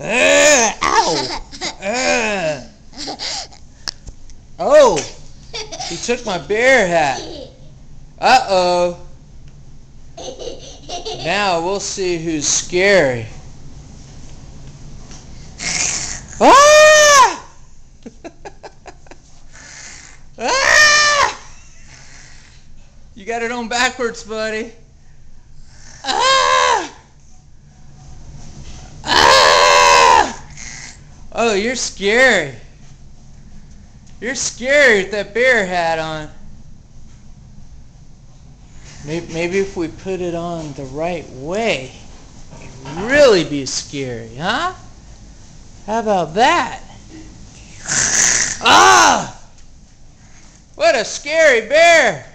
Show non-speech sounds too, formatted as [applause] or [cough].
uh, ow! Uh. Oh! He took my bear hat. Uh-oh. Now we'll see who's scary. Ah! [laughs] ah! You got it on backwards, buddy. Oh, you're scary. You're scary with that bear hat on. Maybe, if we put it on the right way, it'd really be scary, huh? How about that? Ah! What a scary bear!